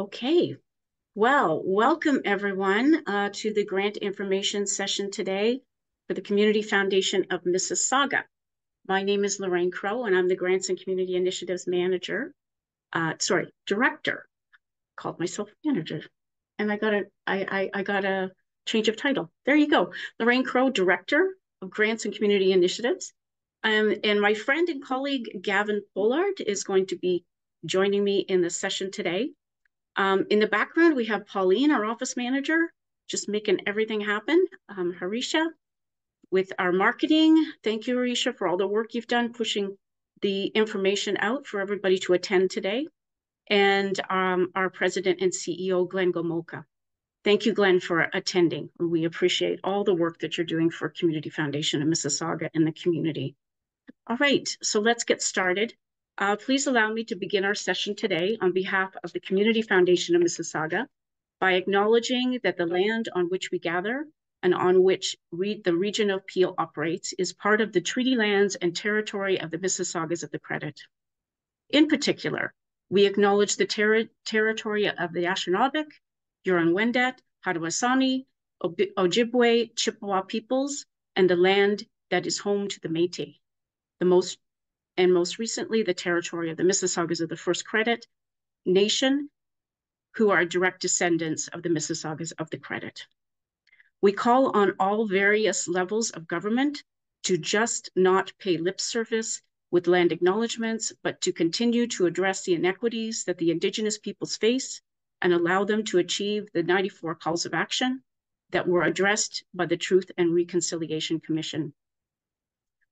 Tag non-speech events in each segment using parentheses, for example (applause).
Okay, well, welcome everyone uh, to the grant information session today for the Community Foundation of Mississauga. My name is Lorraine Crow and I'm the Grants and Community Initiatives Manager, uh, sorry, Director, called myself Manager. And I got a, I, I, I got a change of title. There you go. Lorraine Crow, Director of Grants and Community Initiatives. Um, and my friend and colleague Gavin Pollard is going to be joining me in the session today. Um, in the background, we have Pauline, our office manager, just making everything happen. Um, Harisha with our marketing. Thank you, Harisha, for all the work you've done pushing the information out for everybody to attend today. And um, our president and CEO, Glenn Gomulka. Thank you, Glenn, for attending. We appreciate all the work that you're doing for Community Foundation of Mississauga and the community. All right, so let's get started. Uh, please allow me to begin our session today on behalf of the Community Foundation of Mississauga by acknowledging that the land on which we gather and on which re the region of Peel operates is part of the treaty lands and territory of the Mississaugas of the Credit. In particular, we acknowledge the ter territory of the Anishinaabeg, Huron-Wendat, Haudenosaunee, Ojibwe, Chippewa peoples, and the land that is home to the Métis, the most and most recently the territory of the Mississaugas of the First Credit Nation, who are direct descendants of the Mississaugas of the Credit. We call on all various levels of government to just not pay lip service with land acknowledgements, but to continue to address the inequities that the Indigenous peoples face and allow them to achieve the 94 calls of action that were addressed by the Truth and Reconciliation Commission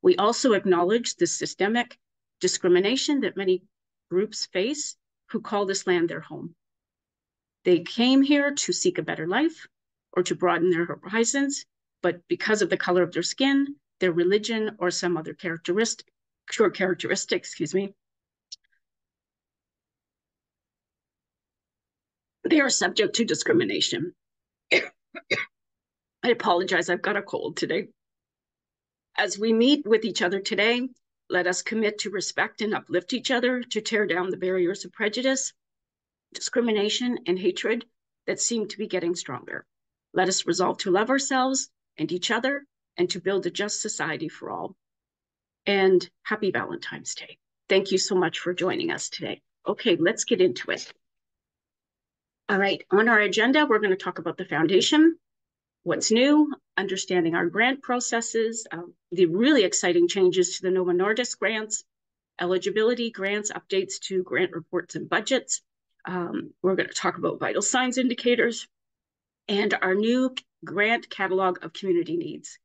we also acknowledge the systemic discrimination that many groups face who call this land their home. They came here to seek a better life or to broaden their horizons, but because of the color of their skin, their religion, or some other characteristic, short characteristic, excuse me, they are subject to discrimination. (coughs) I apologize, I've got a cold today. As we meet with each other today, let us commit to respect and uplift each other, to tear down the barriers of prejudice, discrimination, and hatred that seem to be getting stronger. Let us resolve to love ourselves and each other and to build a just society for all. And happy Valentine's Day. Thank you so much for joining us today. Okay, let's get into it. All right, on our agenda, we're going to talk about the foundation, what's new, understanding our grant processes, uh, the really exciting changes to the Novo Nordisk grants, eligibility grants, updates to grant reports and budgets. Um, we're going to talk about vital signs indicators and our new grant catalog of community needs.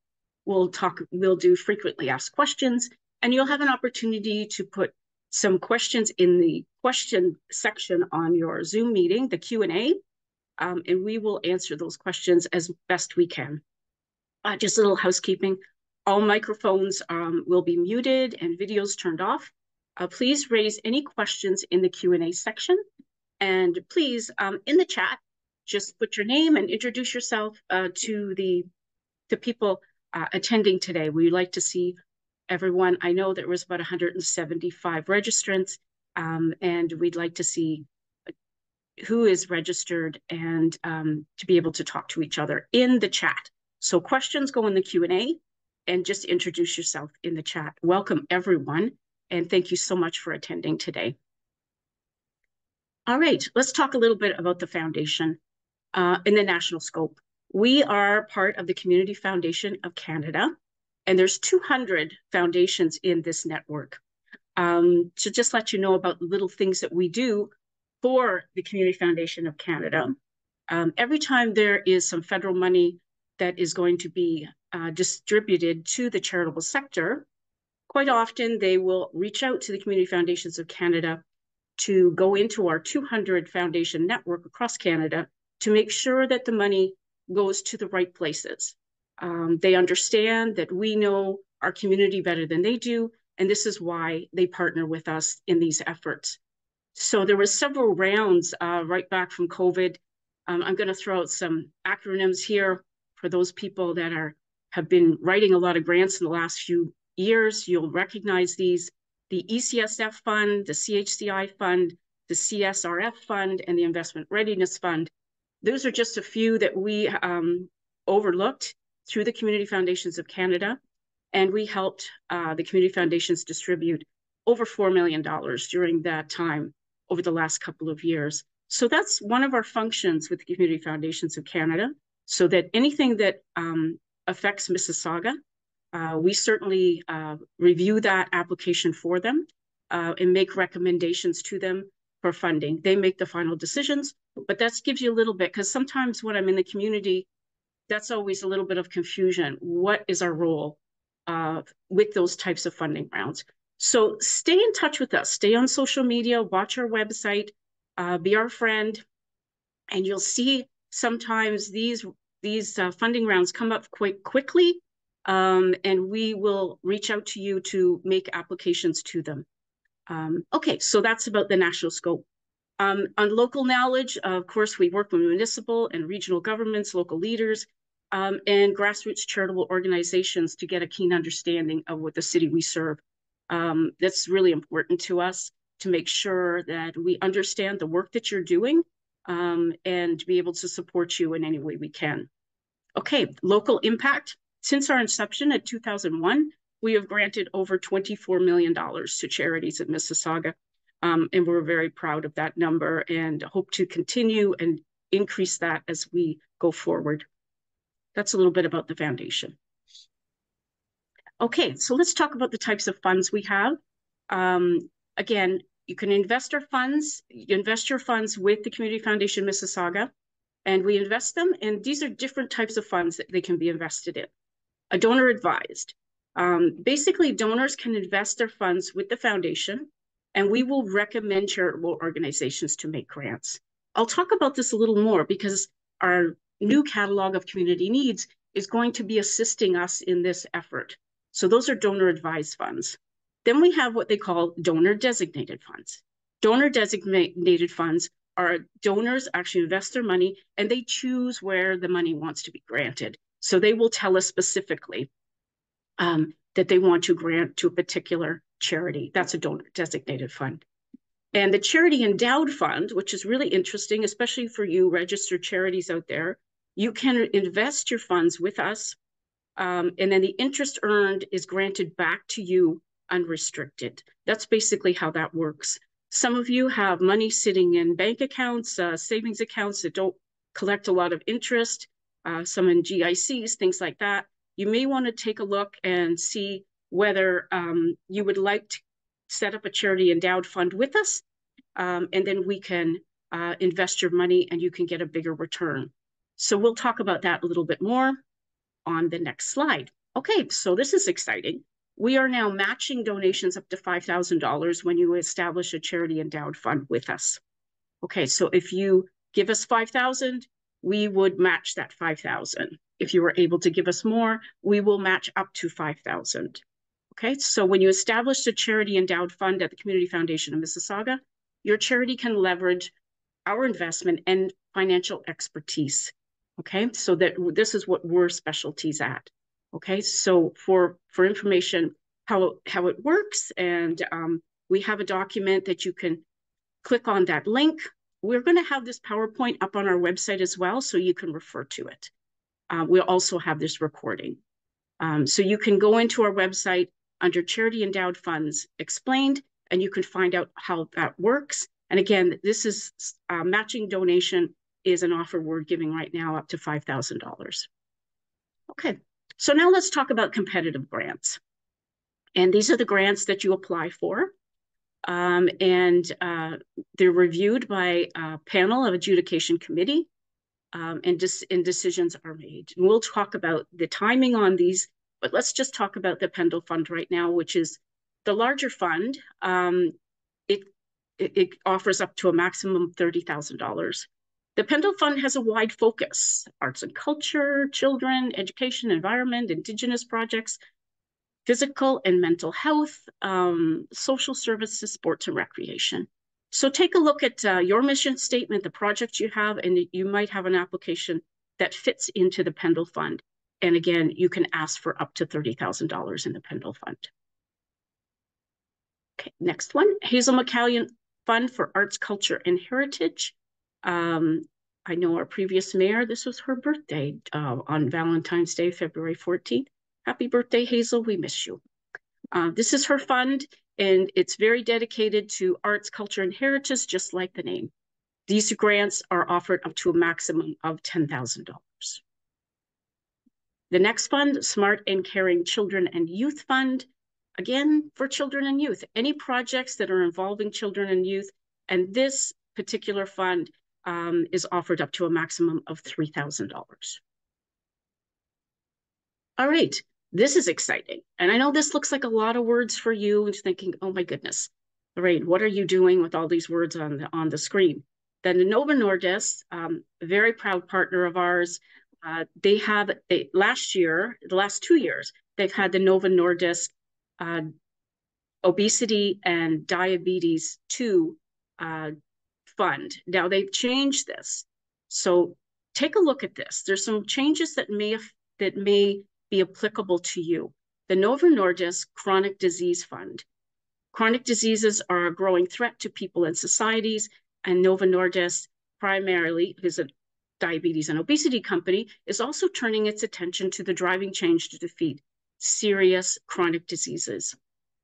We'll talk, we'll do frequently asked questions, and you'll have an opportunity to put some questions in the question section on your Zoom meeting, the Q&A, um, and we will answer those questions as best we can. Uh, just a little housekeeping. All microphones um, will be muted and videos turned off. Uh, please raise any questions in the Q&A section. And please, um, in the chat, just put your name and introduce yourself uh, to the, the people uh, attending today. We'd like to see everyone. I know there was about 175 registrants, um, and we'd like to see who is registered and um, to be able to talk to each other in the chat. So questions go in the Q&A and just introduce yourself in the chat. Welcome everyone and thank you so much for attending today. All right, let's talk a little bit about the foundation uh, in the national scope. We are part of the Community Foundation of Canada, and there's 200 foundations in this network. Um, to just let you know about little things that we do, for the Community Foundation of Canada. Um, every time there is some federal money that is going to be uh, distributed to the charitable sector, quite often they will reach out to the Community Foundations of Canada to go into our 200 foundation network across Canada to make sure that the money goes to the right places. Um, they understand that we know our community better than they do, and this is why they partner with us in these efforts. So there were several rounds uh, right back from COVID. Um, I'm going to throw out some acronyms here for those people that are have been writing a lot of grants in the last few years. You'll recognize these: the ECSF fund, the CHCI fund, the CSRF Fund, and the Investment Readiness Fund. Those are just a few that we um, overlooked through the Community Foundations of Canada, and we helped uh, the Community Foundations distribute over $4 million during that time over the last couple of years. So that's one of our functions with the Community Foundations of Canada, so that anything that um, affects Mississauga, uh, we certainly uh, review that application for them uh, and make recommendations to them for funding. They make the final decisions, but that gives you a little bit, because sometimes when I'm in the community, that's always a little bit of confusion. What is our role uh, with those types of funding rounds? So stay in touch with us. Stay on social media, watch our website, uh, be our friend, and you'll see sometimes these these uh, funding rounds come up quite quickly, um, and we will reach out to you to make applications to them. Um, okay, so that's about the national scope. Um, on local knowledge, of course, we work with municipal and regional governments, local leaders, um, and grassroots charitable organizations to get a keen understanding of what the city we serve. Um, that's really important to us to make sure that we understand the work that you're doing um, and be able to support you in any way we can. Okay, local impact. Since our inception in 2001, we have granted over $24 million to charities in Mississauga. Um, and we're very proud of that number and hope to continue and increase that as we go forward. That's a little bit about the foundation. Okay, so let's talk about the types of funds we have. Um, again, you can invest our funds, you invest your funds with the Community Foundation Mississauga, and we invest them. And these are different types of funds that they can be invested in. A donor advised. Um, basically, donors can invest their funds with the foundation, and we will recommend charitable organizations to make grants. I'll talk about this a little more because our new catalog of community needs is going to be assisting us in this effort. So those are donor advised funds. Then we have what they call donor designated funds. Donor designated funds are donors actually invest their money and they choose where the money wants to be granted. So they will tell us specifically um, that they want to grant to a particular charity. That's a donor designated fund. And the charity endowed fund, which is really interesting, especially for you registered charities out there, you can invest your funds with us. Um, and then the interest earned is granted back to you unrestricted. That's basically how that works. Some of you have money sitting in bank accounts, uh, savings accounts that don't collect a lot of interest, uh, some in GICs, things like that you may want to take a look and see whether um, you would like to set up a charity endowed fund with us. Um, and then we can uh, invest your money and you can get a bigger return. So we'll talk about that a little bit more on the next slide. Okay, so this is exciting. We are now matching donations up to $5,000 when you establish a charity endowed fund with us. Okay, so if you give us 5,000, we would match that 5,000. If you were able to give us more, we will match up to 5,000. Okay, so when you establish a charity endowed fund at the Community Foundation of Mississauga, your charity can leverage our investment and financial expertise. Okay, so that this is what we're specialties at. Okay, so for for information how how it works, and um, we have a document that you can click on that link. We're going to have this PowerPoint up on our website as well, so you can refer to it uh, we'll also have this recording. Um, so you can go into our website under Charity Endowed Funds Explained, and you can find out how that works. And again, this is uh, matching donation is an offer we're giving right now up to $5,000. Okay, so now let's talk about competitive grants. And these are the grants that you apply for. Um, and uh, they're reviewed by a panel of adjudication committee um, and, and decisions are made. And we'll talk about the timing on these, but let's just talk about the Pendle Fund right now, which is the larger fund. Um, it, it, it offers up to a maximum of $30,000. The Pendle Fund has a wide focus, arts and culture, children, education, environment, indigenous projects, physical and mental health, um, social services, sports and recreation. So take a look at uh, your mission statement, the project you have, and you might have an application that fits into the Pendle Fund. And again, you can ask for up to $30,000 in the Pendle Fund. Okay, next one, Hazel McCallion Fund for Arts, Culture, and Heritage. Um, I know our previous mayor, this was her birthday uh, on Valentine's Day, February 14th. Happy birthday, Hazel. We miss you. Uh, this is her fund, and it's very dedicated to arts, culture, and heritage, just like the name. These grants are offered up to a maximum of $10,000. The next fund, Smart and Caring Children and Youth Fund, again, for children and youth, any projects that are involving children and youth, and this particular fund um, is offered up to a maximum of $3,000. All right, this is exciting. And I know this looks like a lot of words for you and thinking, oh my goodness, all right, what are you doing with all these words on the, on the screen? Then the Novo Nordisk, um, very proud partner of ours, uh, they have, they, last year, the last two years, they've had the Novo Nordisk uh, obesity and diabetes 2 uh, fund. Now they've changed this. So take a look at this. There's some changes that may that may be applicable to you. The Novo Nordisk Chronic Disease Fund. Chronic diseases are a growing threat to people and societies, and Novo Nordisk primarily is a diabetes and obesity company, is also turning its attention to the driving change to defeat serious chronic diseases,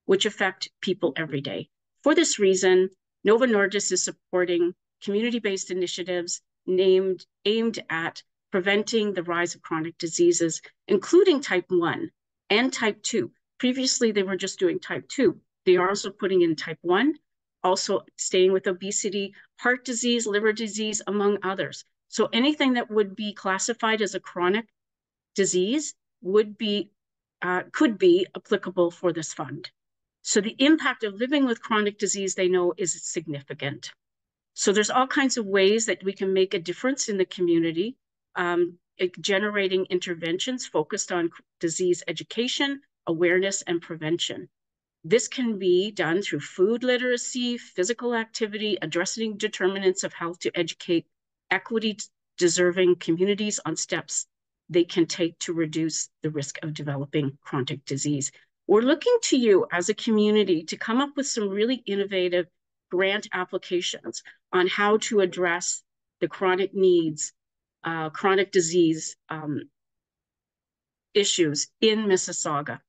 which affect people every day. For this reason, Novo Nordisk is supporting community-based initiatives named aimed at preventing the rise of chronic diseases, including type 1 and type 2. Previously, they were just doing type 2. They are also putting in type 1, also staying with obesity, heart disease, liver disease, among others. So anything that would be classified as a chronic disease would be uh, could be applicable for this fund. So the impact of living with chronic disease, they know, is significant. So there's all kinds of ways that we can make a difference in the community, um, generating interventions focused on disease education, awareness, and prevention. This can be done through food literacy, physical activity, addressing determinants of health to educate equity deserving communities on steps they can take to reduce the risk of developing chronic disease. We're looking to you as a community to come up with some really innovative grant applications on how to address the chronic needs, uh, chronic disease um, issues in Mississauga.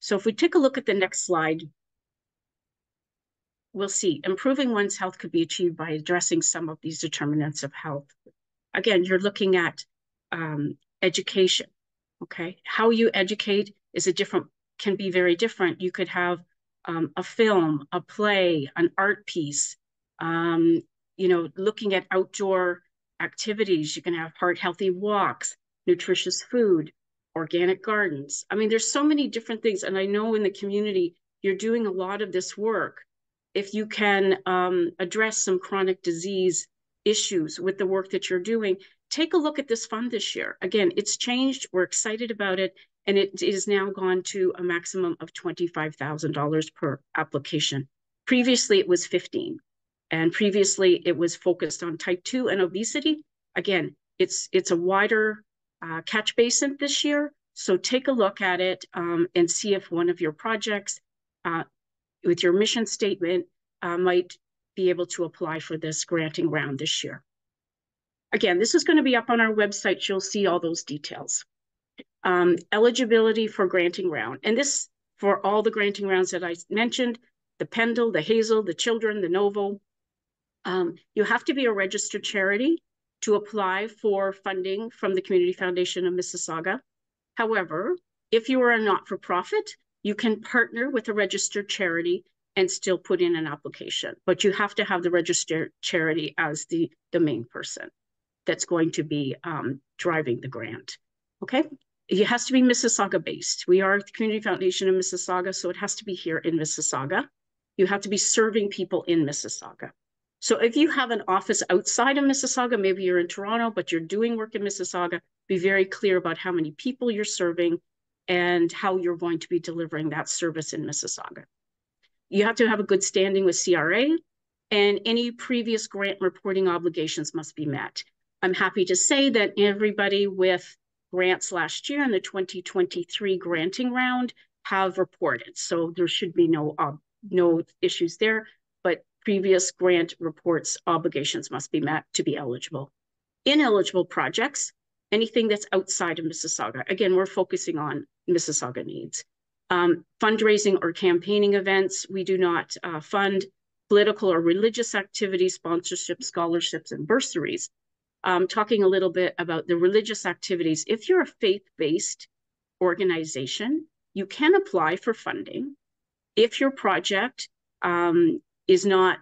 So if we take a look at the next slide, we'll see improving one's health could be achieved by addressing some of these determinants of health. Again, you're looking at um, education. Okay, how you educate is a different can be very different. You could have um, a film, a play, an art piece. Um, you know, looking at outdoor activities. You can have heart healthy walks, nutritious food, organic gardens. I mean, there's so many different things, and I know in the community you're doing a lot of this work. If you can um, address some chronic disease issues with the work that you're doing, take a look at this fund this year. Again, it's changed. We're excited about it. And it is now gone to a maximum of $25,000 per application. Previously, it was 15. And previously, it was focused on type 2 and obesity. Again, it's, it's a wider uh, catch basin this year. So take a look at it um, and see if one of your projects uh, with your mission statement uh, might be able to apply for this granting round this year. Again, this is going to be up on our website. You'll see all those details. Um, eligibility for granting round. And this for all the granting rounds that I mentioned, the Pendle, the Hazel, the Children, the Novo. Um, you have to be a registered charity to apply for funding from the Community Foundation of Mississauga. However, if you are a not-for-profit, you can partner with a registered charity and still put in an application, but you have to have the registered charity as the, the main person that's going to be um, driving the grant. Okay, it has to be Mississauga based. We are the Community Foundation of Mississauga, so it has to be here in Mississauga. You have to be serving people in Mississauga. So if you have an office outside of Mississauga, maybe you're in Toronto, but you're doing work in Mississauga, be very clear about how many people you're serving and how you're going to be delivering that service in Mississauga. You have to have a good standing with CRA and any previous grant reporting obligations must be met. I'm happy to say that everybody with grants last year in the 2023 granting round have reported. So there should be no uh, no issues there. But previous grant reports obligations must be met to be eligible. Ineligible projects, anything that's outside of Mississauga. Again, we're focusing on Mississauga needs. Um, fundraising or campaigning events, we do not uh, fund political or religious activities, sponsorships, scholarships, and bursaries. Um, talking a little bit about the religious activities. If you're a faith-based organization, you can apply for funding if your project um, is not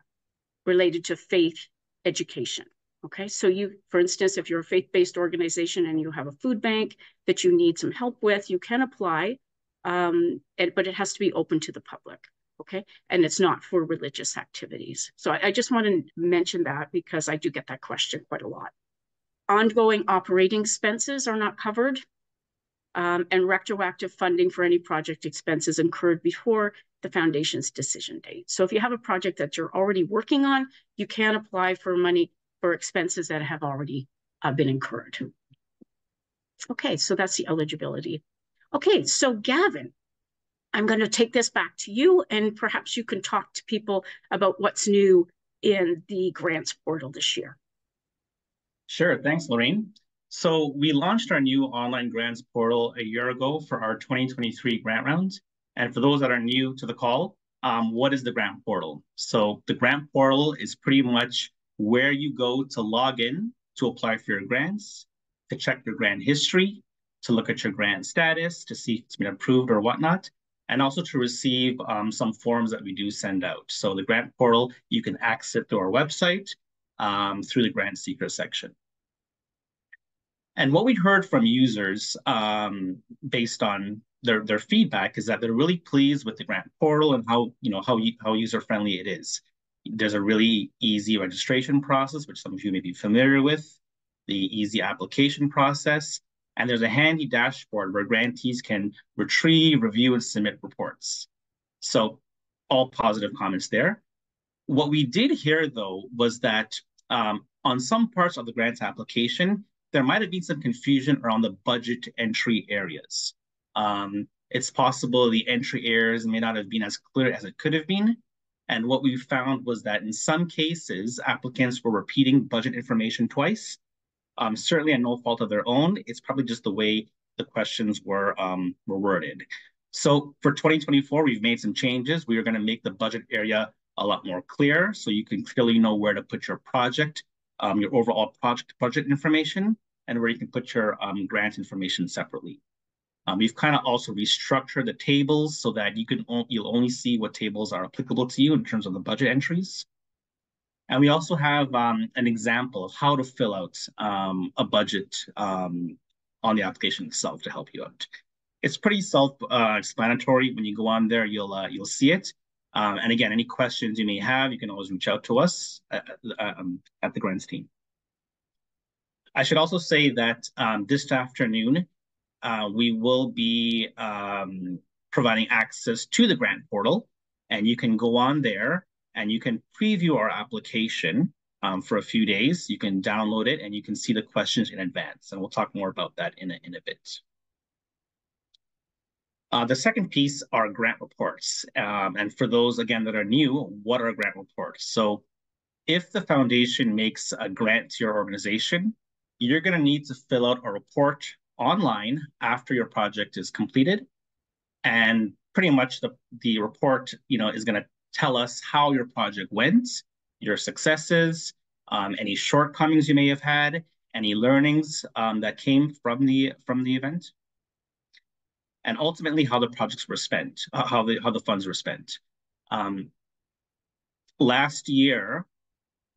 related to faith education. Okay, so you, for instance, if you're a faith-based organization and you have a food bank that you need some help with, you can apply, um, and, but it has to be open to the public. Okay, and it's not for religious activities. So I, I just want to mention that because I do get that question quite a lot. Ongoing operating expenses are not covered um, and retroactive funding for any project expenses incurred before the foundation's decision date. So if you have a project that you're already working on, you can apply for money for expenses that have already uh, been incurred. Okay, so that's the eligibility. Okay, so Gavin, I'm going to take this back to you and perhaps you can talk to people about what's new in the grants portal this year. Sure, thanks, Lorraine. So we launched our new online grants portal a year ago for our 2023 grant rounds. And for those that are new to the call, um, what is the grant portal? So the grant portal is pretty much where you go to log in to apply for your grants, to check your grant history, to look at your grant status, to see if it's been approved or whatnot, and also to receive um, some forms that we do send out. So the grant portal, you can access through our website um, through the grant seeker section. And what we heard from users um, based on their, their feedback is that they're really pleased with the grant portal and how, you know, how, how user-friendly it is. There's a really easy registration process, which some of you may be familiar with, the easy application process, and there's a handy dashboard where grantees can retrieve, review, and submit reports. So all positive comments there. What we did hear, though, was that um, on some parts of the grants application, there might have been some confusion around the budget entry areas. Um, it's possible the entry areas may not have been as clear as it could have been. And what we found was that in some cases, applicants were repeating budget information twice. Um, certainly at no fault of their own. It's probably just the way the questions were, um, were worded. So for 2024, we've made some changes. We are going to make the budget area a lot more clear so you can clearly know where to put your project um, your overall project budget information and where you can put your um, grant information separately. Um, we've kind of also restructured the tables so that you can you'll only see what tables are applicable to you in terms of the budget entries. And we also have um, an example of how to fill out um, a budget um, on the application itself to help you out. It's pretty self-explanatory. Uh, when you go on there, you'll uh, you'll see it. Um, and again, any questions you may have, you can always reach out to us at, um, at the grants team. I should also say that um, this afternoon, uh, we will be um, providing access to the grant portal, and you can go on there and you can preview our application um, for a few days. You can download it and you can see the questions in advance, and we'll talk more about that in a, in a bit. Uh, the second piece are grant reports. Um, and for those, again, that are new, what are grant reports? So if the foundation makes a grant to your organization, you're going to need to fill out a report online after your project is completed. And pretty much the, the report, you know, is going to tell us how your project went, your successes, um, any shortcomings you may have had, any learnings um, that came from the from the event and ultimately how the projects were spent, uh, how the how the funds were spent. Um, last year,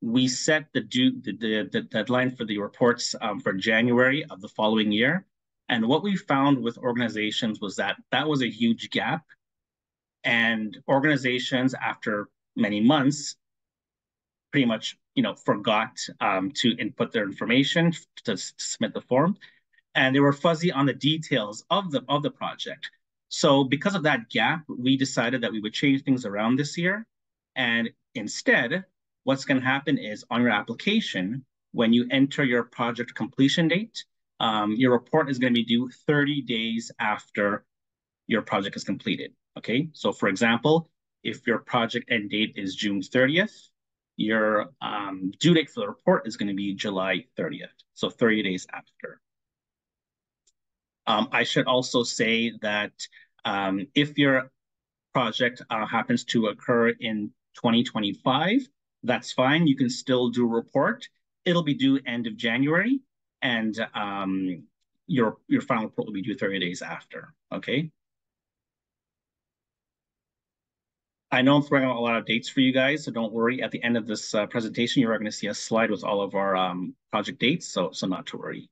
we set the due the, the, the deadline for the reports um, for January of the following year, and what we found with organizations was that that was a huge gap, and organizations after many months pretty much you know forgot um, to input their information to, to submit the form and they were fuzzy on the details of the of the project. So because of that gap, we decided that we would change things around this year. And instead, what's going to happen is on your application, when you enter your project completion date, um, your report is going to be due 30 days after your project is completed. Okay, so for example, if your project end date is June 30th, your um, due date for the report is going to be July 30th, so 30 days after. Um, I should also say that um, if your project uh, happens to occur in 2025, that's fine. You can still do a report. It'll be due end of January, and um, your your final report will be due 30 days after. Okay. I know I'm throwing out a lot of dates for you guys, so don't worry. At the end of this uh, presentation, you're going to see a slide with all of our um, project dates, so, so not to worry.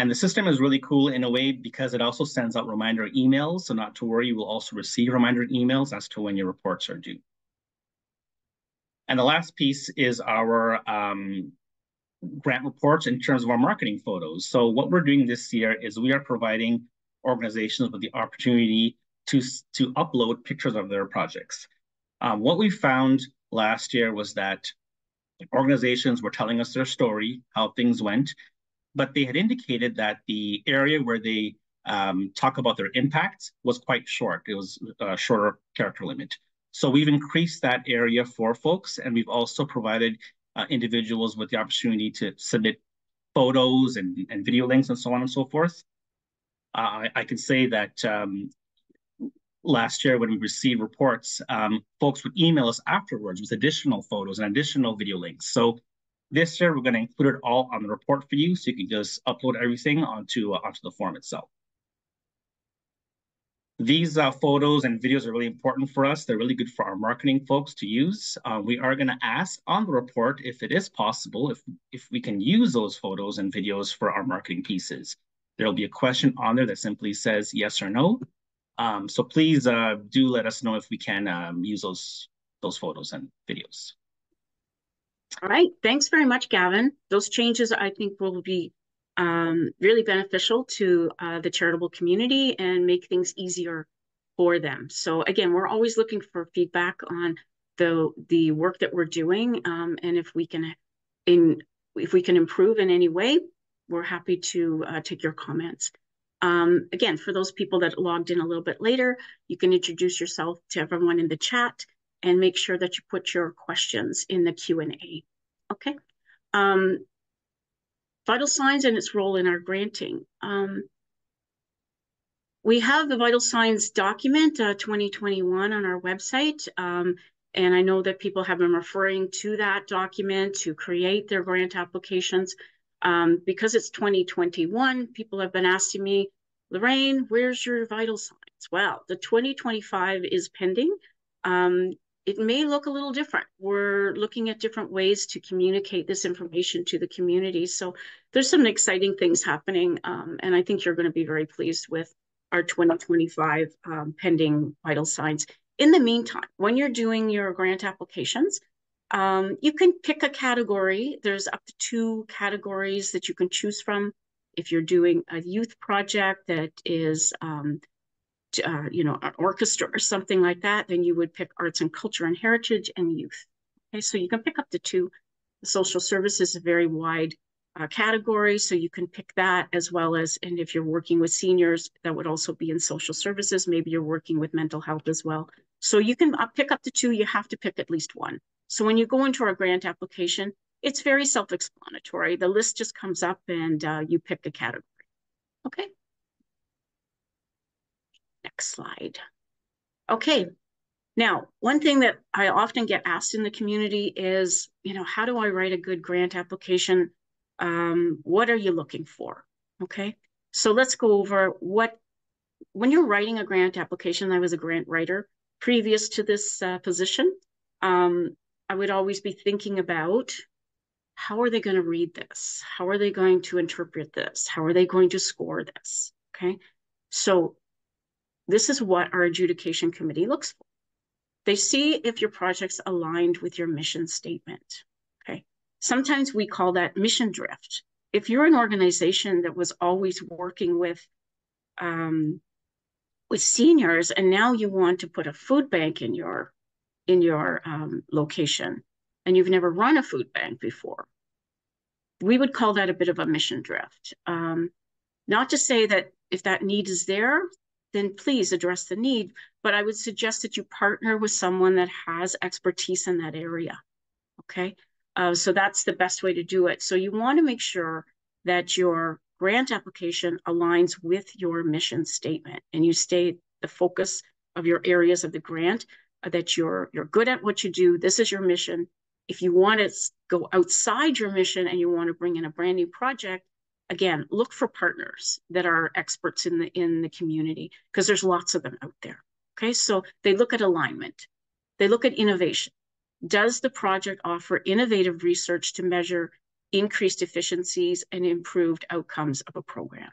And the system is really cool in a way because it also sends out reminder emails, so not to worry, you will also receive reminder emails as to when your reports are due. And the last piece is our um, grant reports in terms of our marketing photos. So what we're doing this year is we are providing organizations with the opportunity to, to upload pictures of their projects. Um, what we found last year was that organizations were telling us their story, how things went, but they had indicated that the area where they um, talk about their impact was quite short. It was a shorter character limit. So we've increased that area for folks, and we've also provided uh, individuals with the opportunity to submit photos and, and video links and so on and so forth. Uh, I, I can say that um, last year when we received reports, um, folks would email us afterwards with additional photos and additional video links. So this year we're going to include it all on the report for you, so you can just upload everything onto uh, onto the form itself. These uh, photos and videos are really important for us. They're really good for our marketing folks to use. Uh, we are going to ask on the report if it is possible, if, if we can use those photos and videos for our marketing pieces. There'll be a question on there that simply says yes or no. Um, so please uh, do let us know if we can um, use those those photos and videos. All right, thanks very much, Gavin. Those changes I think will be um, really beneficial to uh, the charitable community and make things easier for them. So again, we're always looking for feedback on the the work that we're doing, um, and if we can in if we can improve in any way, we're happy to uh, take your comments. Um, again, for those people that logged in a little bit later, you can introduce yourself to everyone in the chat and make sure that you put your questions in the Q&A. Okay. Um, vital signs and its role in our granting. Um, we have the vital signs document uh, 2021 on our website. Um, and I know that people have been referring to that document to create their grant applications. Um, because it's 2021, people have been asking me, Lorraine, where's your vital signs? Well, the 2025 is pending. Um, it may look a little different. We're looking at different ways to communicate this information to the community. So there's some exciting things happening. Um, and I think you're going to be very pleased with our 2025 um, pending vital signs. In the meantime, when you're doing your grant applications, um, you can pick a category. There's up to two categories that you can choose from. If you're doing a youth project that is, um, uh, you know, an orchestra or something like that, then you would pick arts and culture and heritage and youth. Okay, so you can pick up the two. Social services is a very wide uh, category, so you can pick that as well as, and if you're working with seniors, that would also be in social services. Maybe you're working with mental health as well. So you can uh, pick up the two. You have to pick at least one. So when you go into our grant application, it's very self-explanatory. The list just comes up and uh, you pick a category. Okay. Next slide. Okay. Now, one thing that I often get asked in the community is, you know, how do I write a good grant application? Um, what are you looking for? Okay. So let's go over what, when you're writing a grant application, I was a grant writer previous to this uh, position. Um, I would always be thinking about how are they going to read this? How are they going to interpret this? How are they going to score this? Okay. So this is what our adjudication committee looks for. They see if your project's aligned with your mission statement. Okay. Sometimes we call that mission drift. If you're an organization that was always working with um, with seniors and now you want to put a food bank in your in your um, location and you've never run a food bank before, we would call that a bit of a mission drift. Um, not to say that if that need is there, then please address the need, but I would suggest that you partner with someone that has expertise in that area. Okay, uh, so that's the best way to do it. So you want to make sure that your grant application aligns with your mission statement and you state the focus of your areas of the grant uh, that you're you're good at what you do. This is your mission. If you want to go outside your mission and you want to bring in a brand new project, again, look for partners that are experts in the in the community because there's lots of them out there. Okay, so they look at alignment, they look at innovation. Does the project offer innovative research to measure increased efficiencies and improved outcomes of a program?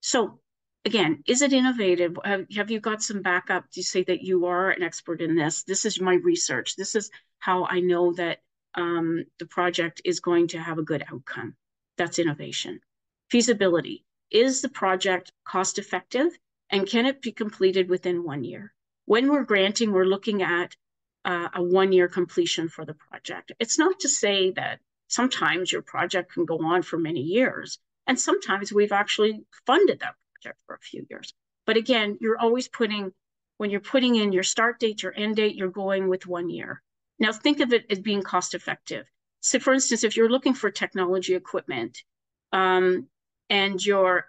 So again, is it innovative? Have, have you got some backup to say that you are an expert in this? This is my research. This is how I know that um, the project is going to have a good outcome. That's innovation. Feasibility. Is the project cost effective and can it be completed within one year? When we're granting, we're looking at uh, a one year completion for the project. It's not to say that sometimes your project can go on for many years. And sometimes we've actually funded that project for a few years. But again, you're always putting, when you're putting in your start date, your end date, you're going with one year. Now think of it as being cost effective. So for instance, if you're looking for technology equipment um, and you're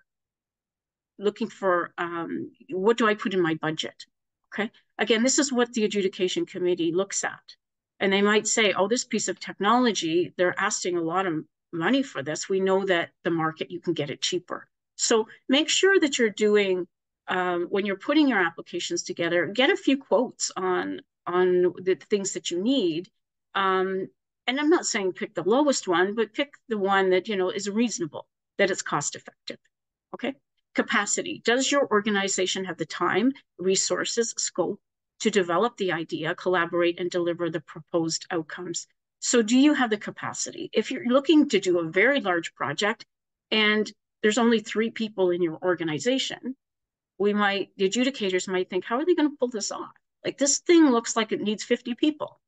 looking for um, what do I put in my budget? Okay. Again, this is what the adjudication committee looks at. And they might say, oh, this piece of technology, they're asking a lot of money for this. We know that the market, you can get it cheaper. So make sure that you're doing, um, when you're putting your applications together, get a few quotes on, on the things that you need. Um, and I'm not saying pick the lowest one, but pick the one that, you know, is reasonable, that it's cost effective. Okay. Capacity. Does your organization have the time, resources, scope to develop the idea, collaborate, and deliver the proposed outcomes? So, do you have the capacity? If you're looking to do a very large project and there's only three people in your organization, we might, the adjudicators might think, how are they going to pull this off? Like, this thing looks like it needs 50 people,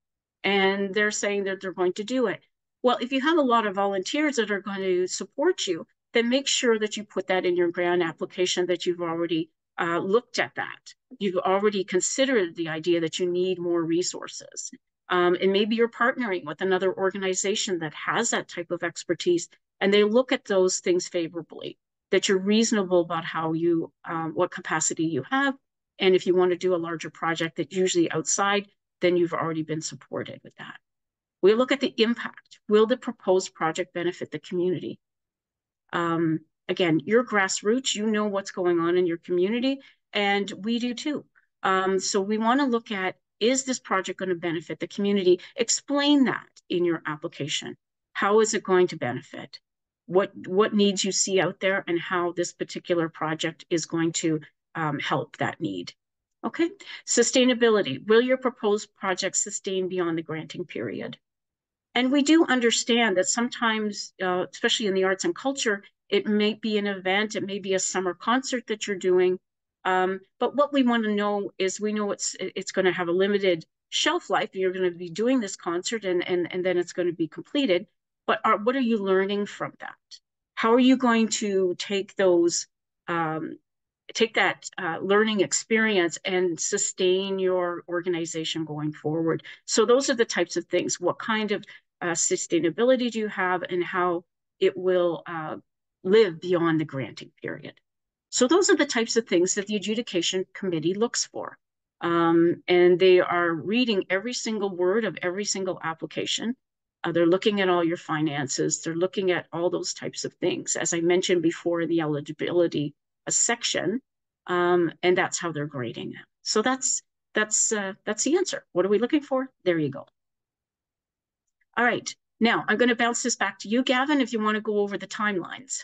and they're saying that they're going to do it. Well, if you have a lot of volunteers that are going to support you, then make sure that you put that in your grant application that you've already uh, looked at that. You've already considered the idea that you need more resources. Um, and maybe you're partnering with another organization that has that type of expertise and they look at those things favorably, that you're reasonable about how you, um, what capacity you have. And if you want to do a larger project that usually outside, then you've already been supported with that. We look at the impact. Will the proposed project benefit the community? Um, again, you're grassroots, you know what's going on in your community, and we do too. Um, so we want to look at is this project going to benefit the community? Explain that in your application. How is it going to benefit? What, what needs you see out there and how this particular project is going to um, help that need. Okay, sustainability. Will your proposed project sustain beyond the granting period? And we do understand that sometimes, uh, especially in the arts and culture, it may be an event, it may be a summer concert that you're doing. Um, but what we want to know is we know it's it's going to have a limited shelf life. You're going to be doing this concert and, and, and then it's going to be completed. But are, what are you learning from that? How are you going to take those, um, take that uh, learning experience and sustain your organization going forward? So those are the types of things. What kind of uh, sustainability do you have and how it will uh, live beyond the granting period. So those are the types of things that the adjudication committee looks for. Um, and they are reading every single word of every single application. Uh, they're looking at all your finances. They're looking at all those types of things, as I mentioned before the eligibility uh, section. Um, and that's how they're grading it. So that's that's uh, that's the answer. What are we looking for? There you go. All right, now I'm going to bounce this back to you, Gavin, if you want to go over the timelines.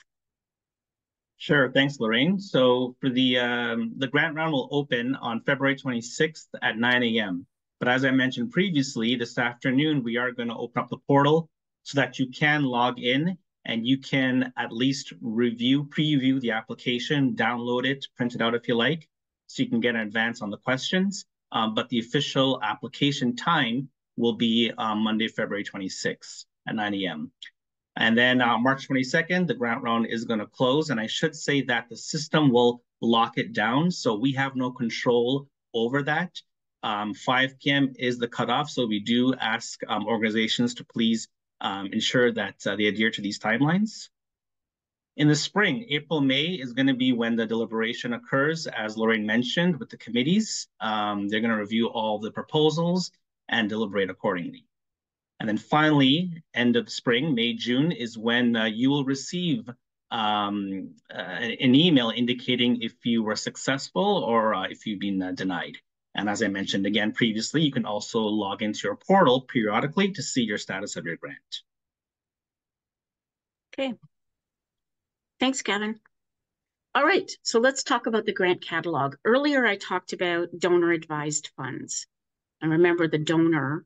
Sure, thanks, Lorraine. So for the um, the grant round will open on February 26th at 9 a.m. But as I mentioned previously, this afternoon we are going to open up the portal so that you can log in and you can at least review, preview the application, download it, print it out if you like, so you can get an advance on the questions. Um, but the official application time will be um, Monday, February 26th at 9 a.m. And then uh, March 22nd, the grant round is going to close. And I should say that the system will lock it down. So we have no control over that. Um, 5 p.m. is the cutoff, so we do ask um, organizations to please um, ensure that uh, they adhere to these timelines. In the spring, April, May is going to be when the deliberation occurs, as Lorraine mentioned, with the committees. Um, they're going to review all the proposals and deliberate accordingly. And then finally, end of spring, May, June, is when uh, you will receive um, uh, an email indicating if you were successful or uh, if you've been uh, denied. And as I mentioned again previously, you can also log into your portal periodically to see your status of your grant. Okay. Thanks, Gavin. All right, so let's talk about the grant catalog. Earlier, I talked about donor advised funds. And remember the donor,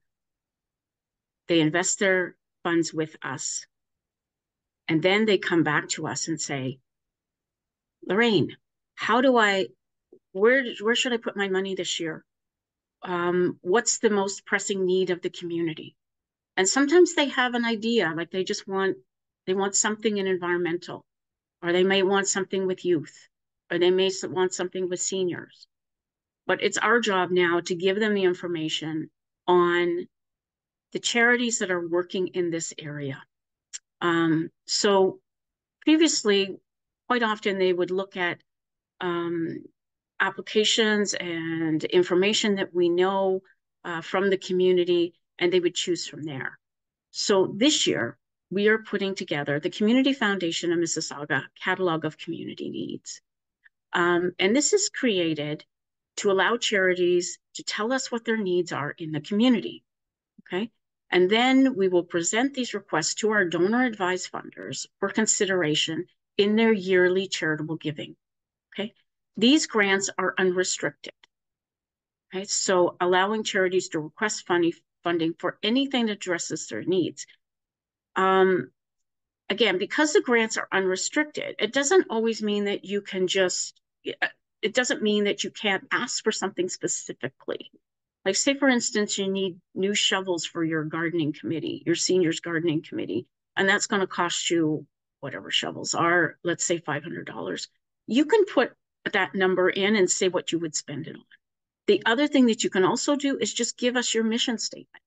they invest their funds with us. And then they come back to us and say, Lorraine, how do I, where, where should I put my money this year? Um, what's the most pressing need of the community? And sometimes they have an idea, like they just want, they want something in environmental or they may want something with youth, or they may want something with seniors. But it's our job now to give them the information on the charities that are working in this area. Um, so previously, quite often they would look at um, applications and information that we know uh, from the community, and they would choose from there. So this year, we are putting together the Community Foundation of Mississauga Catalog of Community Needs. Um, and this is created to allow charities to tell us what their needs are in the community. Okay. And then we will present these requests to our donor advised funders for consideration in their yearly charitable giving. Okay. These grants are unrestricted. Okay. So allowing charities to request funding, funding for anything that addresses their needs. Um, again, because the grants are unrestricted, it doesn't always mean that you can just, it doesn't mean that you can't ask for something specifically. Like say, for instance, you need new shovels for your gardening committee, your seniors gardening committee, and that's going to cost you whatever shovels are, let's say $500. You can put that number in and say what you would spend it on. The other thing that you can also do is just give us your mission statement.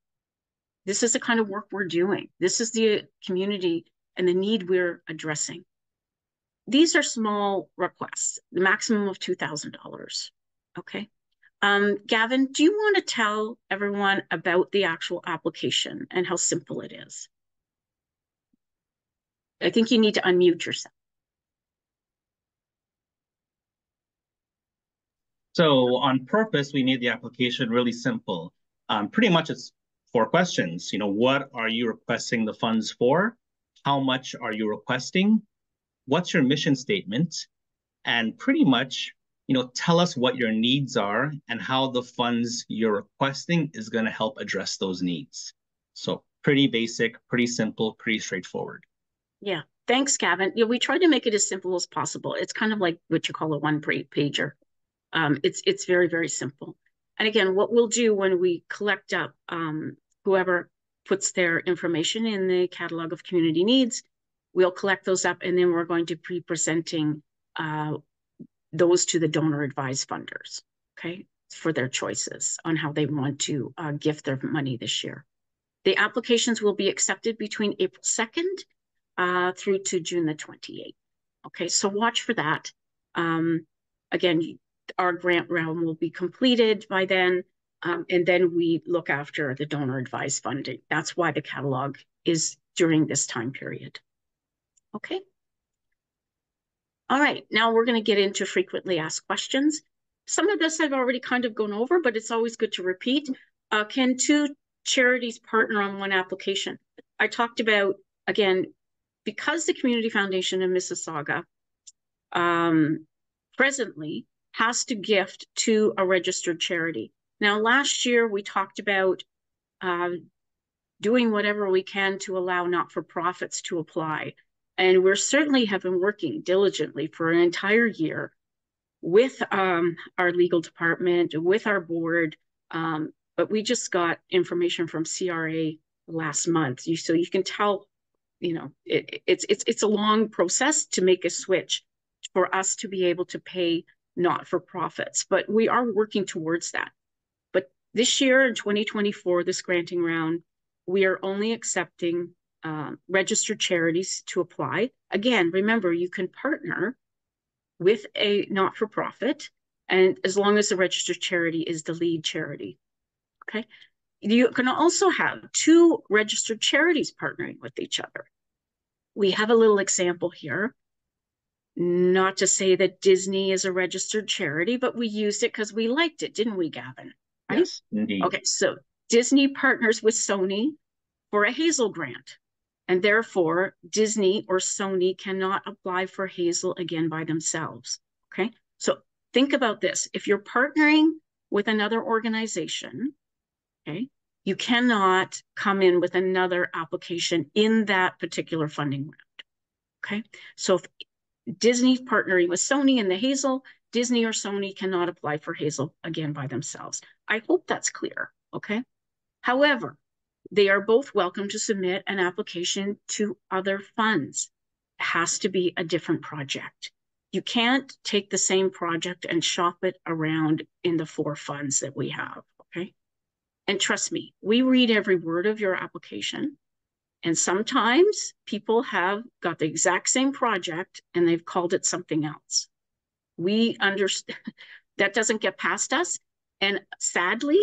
This is the kind of work we're doing. This is the community and the need we're addressing. These are small requests, the maximum of $2,000. Okay. Um, Gavin, do you want to tell everyone about the actual application and how simple it is? I think you need to unmute yourself. So on purpose, we made the application really simple. Um, pretty much it's four questions. You know, what are you requesting the funds for? How much are you requesting? What's your mission statement? And pretty much, you know, tell us what your needs are and how the funds you're requesting is going to help address those needs. So pretty basic, pretty simple, pretty straightforward. Yeah. Thanks, Gavin. Yeah, we try to make it as simple as possible. It's kind of like what you call a one pager. Um, it's it's very very simple. And again, what we'll do when we collect up um, whoever puts their information in the catalog of community needs, we'll collect those up and then we're going to be presenting uh, those to the donor advised funders, okay, for their choices on how they want to uh, gift their money this year. The applications will be accepted between April 2nd uh, through to June the 28th. Okay, so watch for that. Um, again, our grant realm will be completed by then. Um, and then we look after the donor advised funding. That's why the catalog is during this time period. Okay. All right, now we're going to get into frequently asked questions. Some of this I've already kind of gone over, but it's always good to repeat. Uh, can two charities partner on one application? I talked about, again, because the Community Foundation of Mississauga um, presently has to gift to a registered charity. Now, last year we talked about uh, doing whatever we can to allow not-for-profits to apply. And we're certainly have been working diligently for an entire year with um, our legal department, with our board. Um, but we just got information from CRA last month. You, so you can tell, you know, it, it's it's it's a long process to make a switch for us to be able to pay not-for-profits, but we are working towards that. But this year in 2024, this granting round, we are only accepting um, registered charities to apply. Again, remember, you can partner with a not-for-profit, and as long as the registered charity is the lead charity, okay? You can also have two registered charities partnering with each other. We have a little example here. Not to say that Disney is a registered charity, but we used it because we liked it, didn't we, Gavin? Right? Yes, indeed. Okay, so Disney partners with Sony for a Hazel grant. And therefore, Disney or Sony cannot apply for Hazel again by themselves. Okay. So think about this. If you're partnering with another organization, okay, you cannot come in with another application in that particular funding round. Okay. So if Disney's partnering with Sony and the Hazel, Disney or Sony cannot apply for Hazel again by themselves. I hope that's clear. Okay. However, they are both welcome to submit an application to other funds. It has to be a different project. You can't take the same project and shop it around in the four funds that we have, okay? And trust me, we read every word of your application. And sometimes people have got the exact same project and they've called it something else. We understand (laughs) that doesn't get past us. And sadly,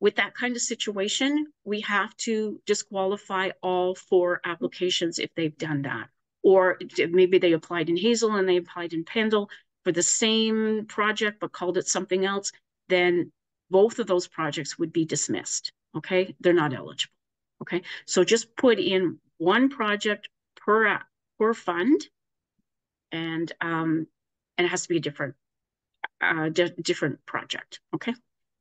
with that kind of situation, we have to disqualify all four applications if they've done that. Or maybe they applied in Hazel and they applied in Pendle for the same project but called it something else, then both of those projects would be dismissed. Okay, they're not eligible. Okay, so just put in one project per per fund, and um, and it has to be a different uh, di different project. Okay,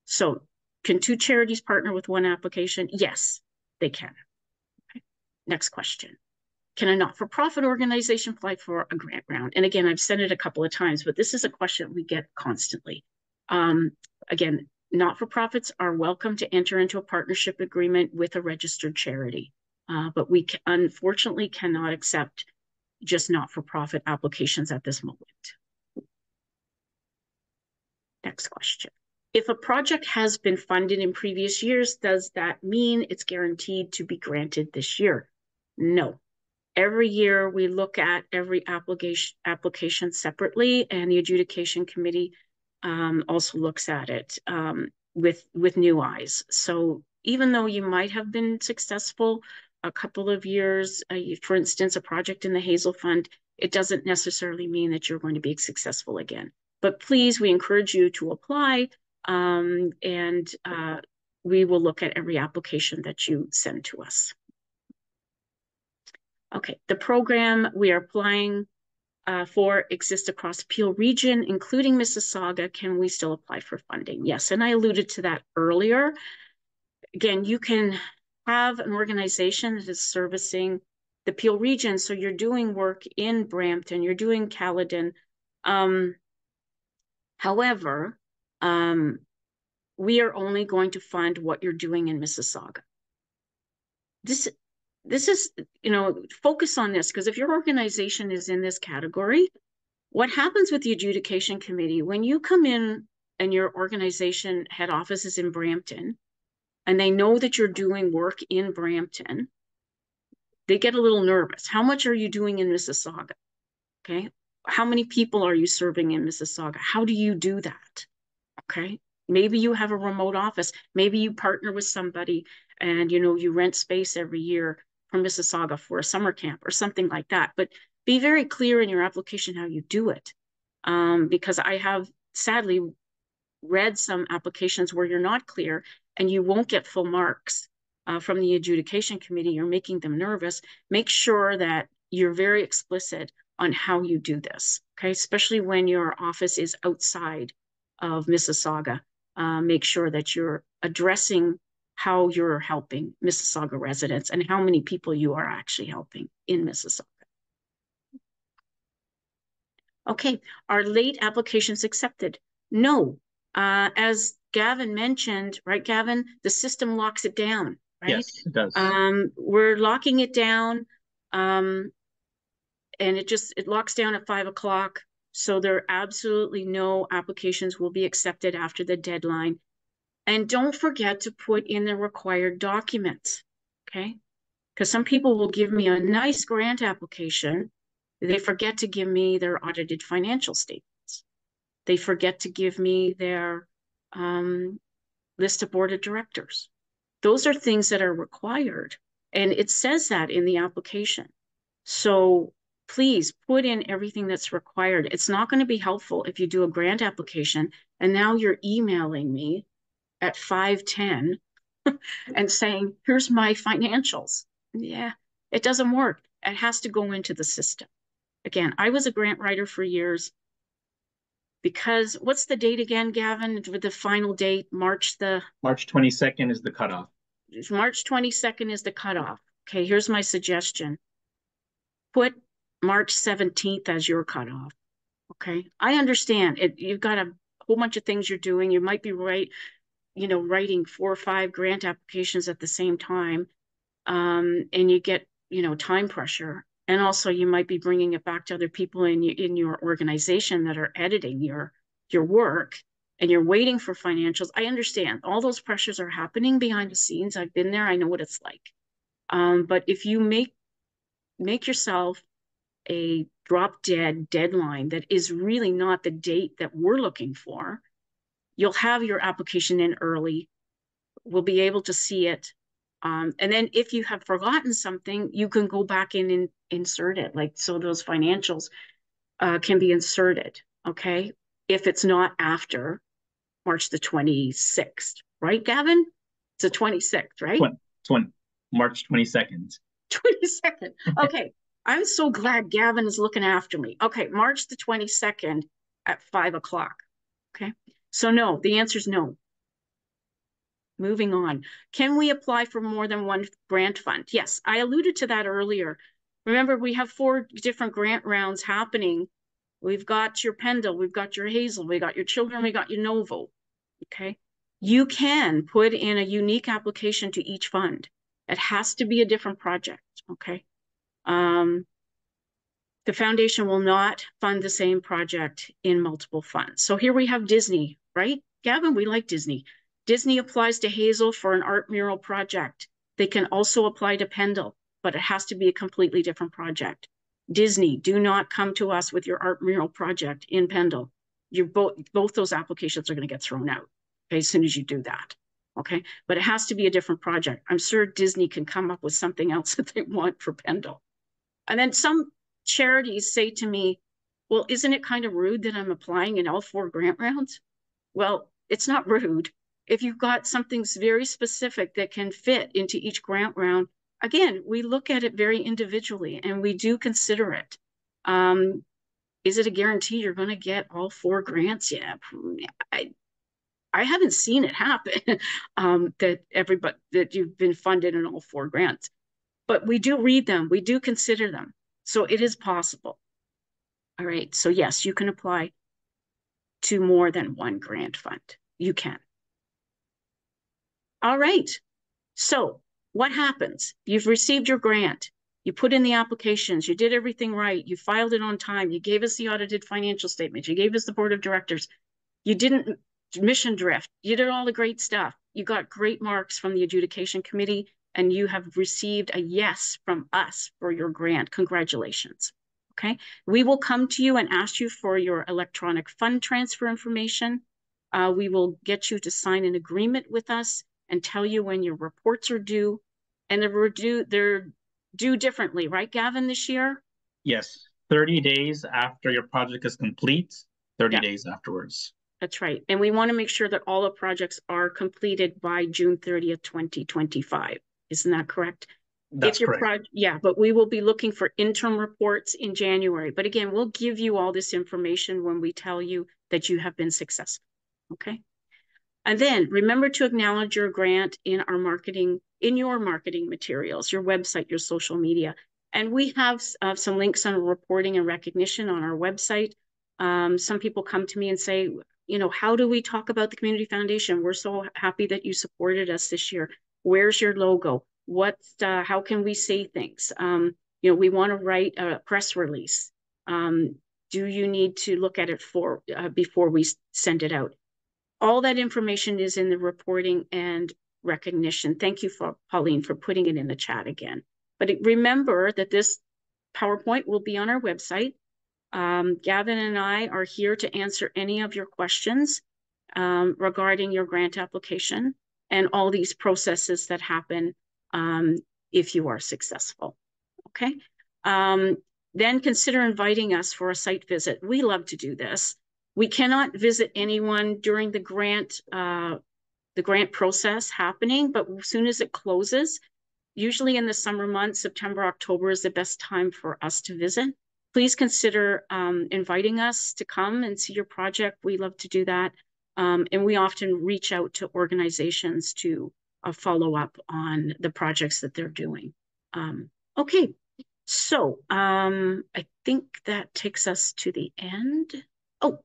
so can two charities partner with one application? Yes, they can. Okay. Next question. Can a not-for-profit organization apply for a grant round? And again, I've said it a couple of times, but this is a question we get constantly. Um, again, not-for-profits are welcome to enter into a partnership agreement with a registered charity, uh, but we unfortunately cannot accept just not-for-profit applications at this moment. Next question. If a project has been funded in previous years, does that mean it's guaranteed to be granted this year? No. Every year we look at every application application separately, and the adjudication committee um, also looks at it um, with with new eyes. So even though you might have been successful a couple of years, uh, for instance, a project in the Hazel Fund, it doesn't necessarily mean that you're going to be successful again. But please, we encourage you to apply um, and uh, we will look at every application that you send to us. Okay, the program we are applying uh, for exist across Peel region, including Mississauga. Can we still apply for funding? Yes, and I alluded to that earlier. Again, you can have an organization that is servicing the Peel region. So you're doing work in Brampton, you're doing Caledon. Um, however, um, we are only going to fund what you're doing in Mississauga. This, this is, you know, focus on this because if your organization is in this category, what happens with the adjudication committee when you come in and your organization head office is in Brampton and they know that you're doing work in Brampton, they get a little nervous. How much are you doing in Mississauga? Okay. How many people are you serving in Mississauga? How do you do that? Okay. Maybe you have a remote office. Maybe you partner with somebody and you know you rent space every year from Mississauga for a summer camp or something like that. But be very clear in your application how you do it. Um, because I have sadly read some applications where you're not clear and you won't get full marks uh, from the adjudication committee. You're making them nervous. Make sure that you're very explicit on how you do this, okay? Especially when your office is outside of Mississauga. Uh, make sure that you're addressing how you're helping Mississauga residents and how many people you are actually helping in Mississauga. Okay, are late applications accepted? No. Uh, as Gavin mentioned, right, Gavin, the system locks it down, right? Yes, it does. Um, we're locking it down, um, and it just it locks down at five o'clock So there are absolutely no applications will be accepted after the deadline. And don't forget to put in the required documents, okay? Because some people will give me a nice grant application. They forget to give me their audited financial statements. They forget to give me their um, list of board of directors. Those are things that are required. And it says that in the application. So please put in everything that's required. It's not going to be helpful if you do a grant application and now you're emailing me at 510 (laughs) and saying, here's my financials. Yeah, it doesn't work. It has to go into the system. Again, I was a grant writer for years because what's the date again, Gavin? With the final date, March the March 22nd is the cutoff. March 22nd is the cutoff. Okay, here's my suggestion. Put March 17th as your cutoff. Okay, I understand it. You've got a whole bunch of things you're doing. You might be right, you know, writing four or five grant applications at the same time, um, and you get, you know, time pressure. And also, you might be bringing it back to other people in your, in your organization that are editing your your work, and you're waiting for financials. I understand all those pressures are happening behind the scenes. I've been there. I know what it's like. Um, but if you make make yourself a drop dead deadline that is really not the date that we're looking for, you'll have your application in early. We'll be able to see it. Um, and then if you have forgotten something, you can go back in and insert it. Like, so those financials uh, can be inserted, okay? If it's not after March the 26th, right, Gavin? It's the 26th, right? 20, 20, March 22nd. 22nd. (laughs) Okay. I'm so glad Gavin is looking after me. Okay, March the 22nd at five o'clock. Okay, so no, the answer is no. Moving on. Can we apply for more than one grant fund? Yes, I alluded to that earlier. Remember, we have four different grant rounds happening. We've got your Pendle, we've got your Hazel, we got your children, we got your Novo. Okay, you can put in a unique application to each fund. It has to be a different project. Okay. Um, the foundation will not fund the same project in multiple funds. So here we have Disney, right? Gavin, we like Disney. Disney applies to Hazel for an art mural project. They can also apply to Pendle, but it has to be a completely different project. Disney, do not come to us with your art mural project in Pendle. You both both those applications are going to get thrown out okay, as soon as you do that. Okay, but it has to be a different project. I'm sure Disney can come up with something (laughs) else that they want for Pendle. And then some charities say to me, well, isn't it kind of rude that I'm applying in all four grant rounds? Well, it's not rude. If you've got something very specific that can fit into each grant round, again, we look at it very individually and we do consider it. Um, is it a guarantee you're going to get all four grants? Yeah, I, I haven't seen it happen (laughs) um, that everybody that you've been funded in all four grants but we do read them, we do consider them. So it is possible. All right. So, yes, you can apply to more than one grant fund. You can. All right. So, what happens? You've received your grant. You put in the applications. You did everything right. You filed it on time. You gave us the audited financial statements. You gave us the board of directors. You didn't mission drift. You did all the great stuff. You got great marks from the adjudication committee and you have received a yes from us for your grant. Congratulations. Okay, we will come to you and ask you for your electronic fund transfer information. Uh, we will get you to sign an agreement with us and tell you when your reports are due. And they're due, they're due differently, right, Gavin, this year? Yes, 30 days after your project is complete, 30 yeah. days afterwards. That's right. And we want to make sure that all the projects are completed by June 30th, 2025. Isn't that correct? That's if your correct. yeah, but we will be looking for interim reports in January. But again, we'll give you all this information when we tell you that you have been successful. Okay. And then remember to acknowledge your grant in our marketing, in your marketing materials, your website, your social media. And we have uh, some links on reporting and recognition on our website. Um, some people come to me and say, you know, how do we talk about the Community Foundation? We're so happy that you supported us this year. Where's your logo? What's uh, how can we say things? Um, you know, we want to write a press release. Um, Do you need to look at it for uh, before we send it out? All that information is in the reporting and recognition. Thank you for Pauline for putting it in the chat again. But remember that this PowerPoint will be on our website. Um, Gavin and I are here to answer any of your questions um, regarding your grant application and all these processes that happen um, if you are successful. Okay. Um, then consider inviting us for a site visit. We love to do this. We cannot visit anyone during the grant uh, the grant process happening, but as soon as it closes, usually in the summer months, September, October is the best time for us to visit. Please consider um, inviting us to come and see your project. We love to do that. Um, and we often reach out to organizations to uh, follow up on the projects that they're doing. Um, okay, so um, I think that takes us to the end. Oh,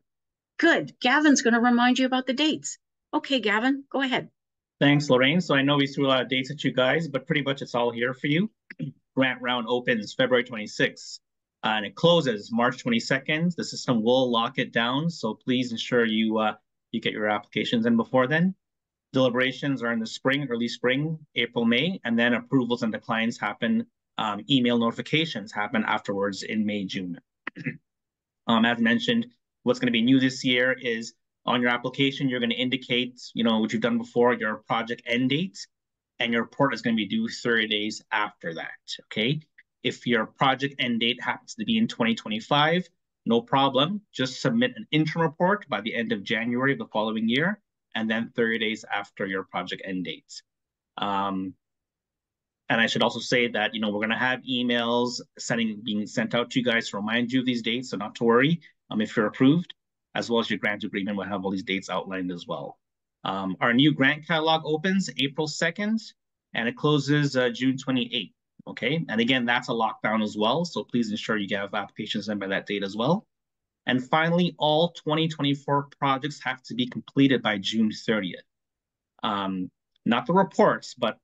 good. Gavin's going to remind you about the dates. Okay, Gavin, go ahead. Thanks, Lorraine. So I know we threw a lot of dates at you guys, but pretty much it's all here for you. Grant round opens February 26th uh, and it closes March 22nd. The system will lock it down, so please ensure you uh, you get your applications in before then. Deliberations are in the spring, early spring, April, May, and then approvals and declines happen um, email notifications happen afterwards in May, June. (clears throat) um, as mentioned, what's going to be new this year is on your application, you're going to indicate, you know, what you've done before, your project end date, and your report is going to be due 30 days after that, okay? If your project end date happens to be in 2025, no problem. Just submit an interim report by the end of January of the following year, and then 30 days after your project end date. Um, and I should also say that, you know, we're going to have emails sending being sent out to you guys to remind you of these dates. So not to worry um, if you're approved, as well as your grant agreement will have all these dates outlined as well. Um, our new grant catalog opens April 2nd and it closes uh, June 28th. Okay. And again, that's a lockdown as well. So please ensure you have applications in by that date as well. And finally, all 2024 projects have to be completed by June 30th. Um, not the reports, but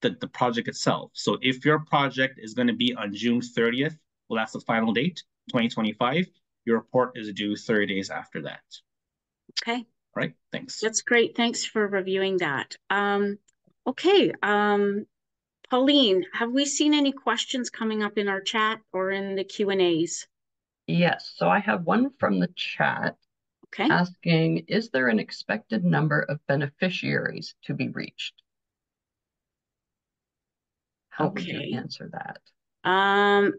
the, the project itself. So if your project is going to be on June 30th, well, that's the final date, 2025, your report is due 30 days after that. Okay. All right, thanks. That's great. Thanks for reviewing that. Um, okay, um, Pauline, have we seen any questions coming up in our chat or in the Q&As? Yes, so I have one from the chat okay. asking, is there an expected number of beneficiaries to be reached? How okay. would you answer that? Um,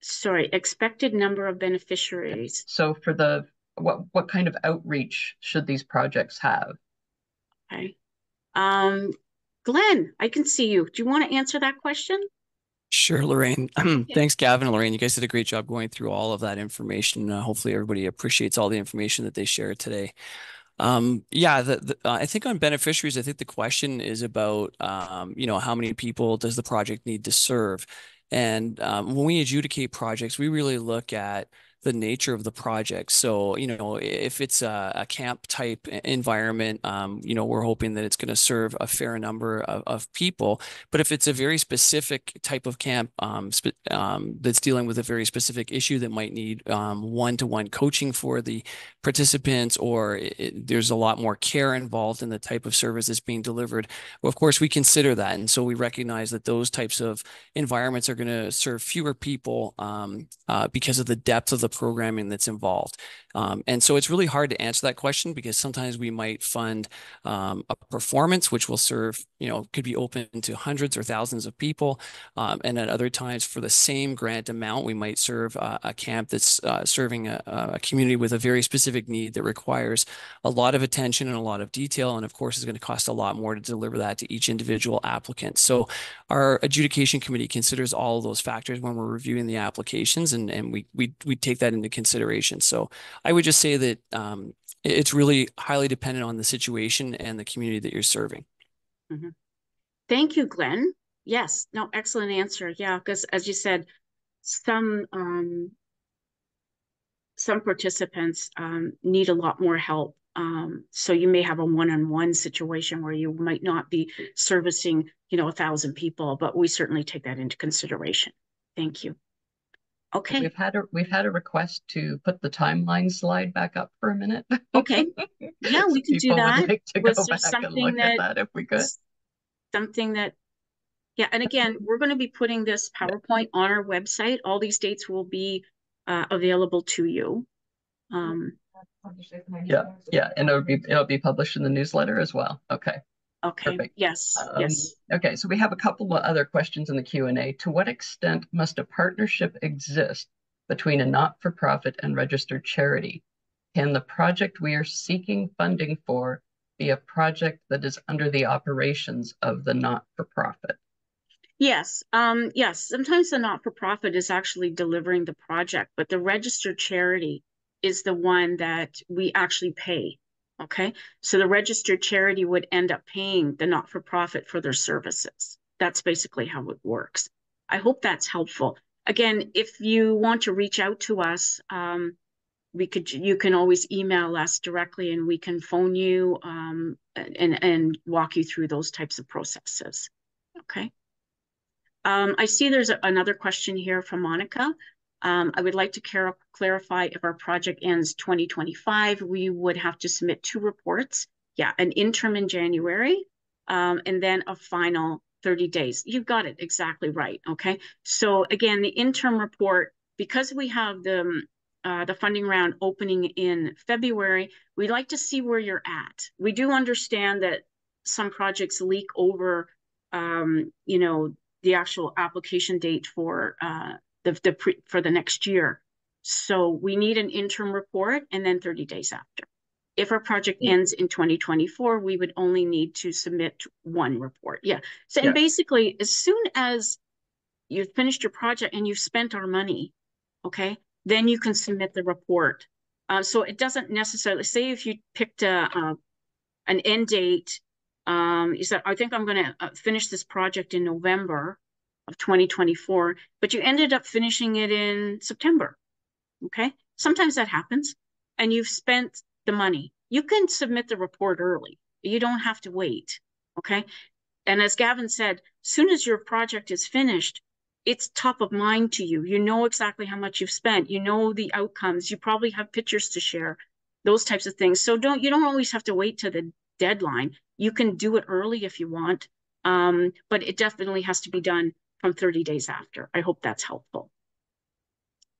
sorry, expected number of beneficiaries. So for the what what kind of outreach should these projects have? Okay. Um, Glenn, I can see you. Do you want to answer that question? Sure, Lorraine. (clears throat) Thanks, Gavin and Lorraine. You guys did a great job going through all of that information. Uh, hopefully, everybody appreciates all the information that they shared today. Um, yeah, the, the, uh, I think on beneficiaries, I think the question is about, um, you know, how many people does the project need to serve? And um, when we adjudicate projects, we really look at the nature of the project. So, you know, if it's a, a camp type environment, um, you know, we're hoping that it's going to serve a fair number of, of, people. But if it's a very specific type of camp um, um, that's dealing with a very specific issue that might need one to one coaching for the participants, or it, there's a lot more care involved in the type of service that's being delivered, well, of course, we consider that. And so we recognize that those types of environments are going to serve fewer people um, uh, because of the depth of the programming that's involved. Um, and so it's really hard to answer that question because sometimes we might fund um, a performance which will serve, you know, could be open to hundreds or thousands of people. Um, and at other times for the same grant amount, we might serve uh, a camp that's uh, serving a, a, community with a very specific need that requires a lot of attention and a lot of detail. And of course, is going to cost a lot more to deliver that to each individual applicant. So our adjudication committee considers all of those factors when we're reviewing the applications and, and we, we, we take that into consideration. So I would just say that um, it's really highly dependent on the situation and the community that you're serving. Mm -hmm. Thank you, Glenn. Yes, no, excellent answer. Yeah, because as you said, some um, some participants um, need a lot more help. Um, so you may have a one-on-one -on -one situation where you might not be servicing, you know, a thousand people, but we certainly take that into consideration. Thank you. Okay, We've had a, we've had a request to put the timeline slide back up for a minute. okay. (laughs) Yeah, we So can do that. like To Was go there back and something look at that- that if we could. Something that, yeah, and again, we're going to be putting this PowerPoint on our website. All these dates will be uh, available to you. Um, Yeah, yeah, and it'll be, it'll be published in the newsletter as well. Okay. Okay, Perfect. yes, Um, yes. Okay, so we have a couple of other questions in the Q and A. To what extent must a partnership exist between a not-for-profit and registered charity? Can the project we are seeking funding for be a project that is under the operations of the not-for-profit? Yes, um, yes, sometimes the not-for-profit is actually delivering the project, but the registered charity is the one that we actually pay. Okay, so the registered charity would end up paying the not-for-profit for their services. That's basically how it works. I hope that's helpful. Again, if you want to reach out to us, um, we could, you can always email us directly and we can phone you, um, and, and walk you through those types of processes. Okay. Um, I see there's a- another question here from Monica. Um, I would like to clar- clarify if our project ends 2025, we would have to submit two reports. Yeah, an interim in January, um, and then a final 30 days. You've got it exactly right. Okay. So again, the interim report, because we have the, um, uh, the funding round opening in February, we'd like to see where you're at. We do understand that some projects leak over, um, you know, the actual application date for uh, the, the pre, for the next year. So we need an interim report and then 30 days after. If our project Yeah. ends in 2024, we would only need to submit one report. Yeah. So Yeah. and basically, as soon as you've finished your project and you've spent our money, okay, then you can submit the report. Uh, so it doesn't necessarily say if you picked a, a an end date um, you said, I think I'm going to uh, finish this project in November of 2024, but you ended up finishing it in September. Okay. Sometimes that happens and you've spent the money. You can submit the report early. You don't have to wait. Okay. And as Gavin said, soon as your project is finished, it's top of mind to you. You know exactly how much you've spent. You know the outcomes. You probably have pictures to share, those types of things. So don't you don't always have to wait to the deadline. You can do it early if you want, um, but it definitely has to be done from 30 days after. I hope that's helpful.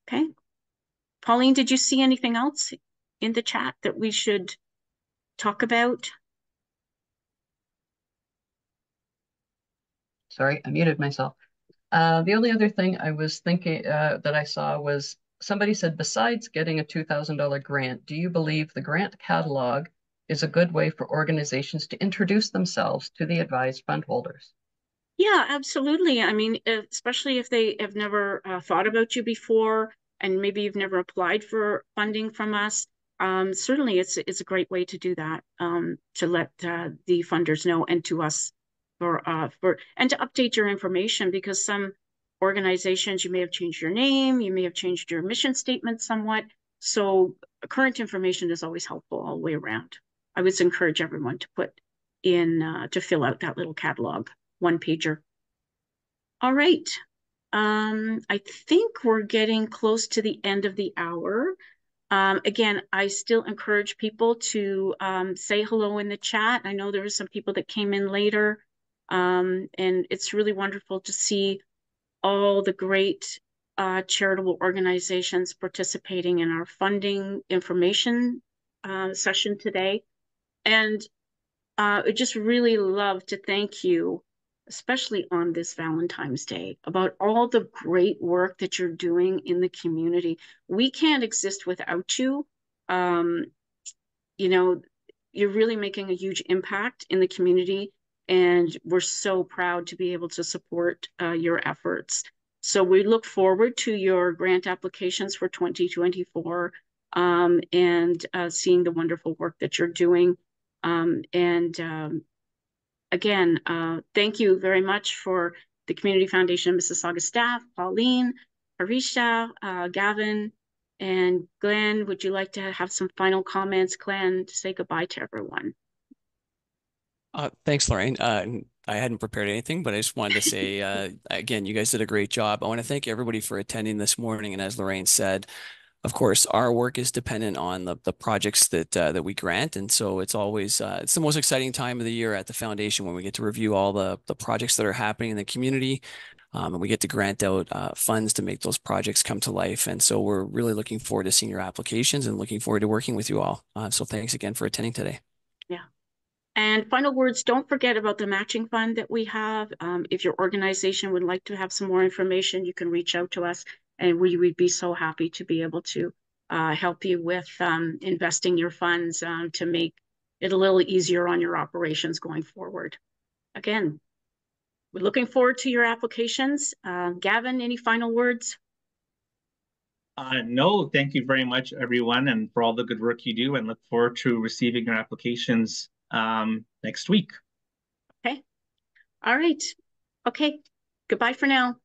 Okay. Pauline, did you see anything else in the chat that we should talk about? Sorry, I muted myself. Uh, the only other thing I was thinking uh, that I saw was somebody said, besides getting a $2,000 grant, do you believe the grant catalog is a good way for organizations to introduce themselves to the advised fund holders? Yeah, absolutely. I mean, especially if they have never uh, thought about you before, and maybe you've never applied for funding from us. Um, certainly, it's it's a great way to do that um, to let uh, the funders know and to us for uh, for and to update your information because some organizations you may have changed your name, you may have changed your mission statement somewhat. So current information is always helpful all the way around. I would encourage everyone to put in uh, to fill out that little catalog one pager. All right. Um, I think we're getting close to the end of the hour. Um, again, I still encourage people to um, say hello in the chat. I know there were some people that came in later, um, and it's really wonderful to see all the great uh, charitable organizations participating in our funding information uh, session today. And uh, I just really love to thank you especially on this Valentine's Day, about all the great work that you're doing in the community. We can't exist without you. Um, you know, you're really making a huge impact in the community, and we're so proud to be able to support uh, your efforts. So we look forward to your grant applications for 2024 um, and uh, seeing the wonderful work that you're doing. Um, and um, again, uh, thank you very much for the Community Foundation Mississauga staff, Pauline, Harisha, uh, Gavin, and Glenn. Would you like to have some final comments, Glenn, to say goodbye to everyone? Uh, thanks, Lorraine. Uh, I hadn't prepared anything, but I just wanted to say, uh, (laughs) again, you guys did a great job. I want to thank everybody for attending this morning. And as Lorraine said, of course, our work is dependent on the, the projects that uh, that we grant, and so it's always uh, it's the most exciting time of the year at the foundation when we get to review all the the projects that are happening in the community, um, and we get to grant out uh, funds to make those projects come to life. And so we're really looking forward to seeing your applications and looking forward to working with you all. Uh, so thanks again for attending today. Yeah. And final words, don't forget about the matching fund that we have. Um, if your organization would like to have some more information, you can reach out to us and we would be so happy to be able to uh, help you with um, investing your funds um, to make it a little easier on your operations going forward. Again, we're looking forward to your applications. Uh, Gavin, any final words? Uh, no, thank you very much, everyone, and for all the good work you do, and look forward to receiving your applications um, next week. Okay. All right. Okay. Goodbye for now.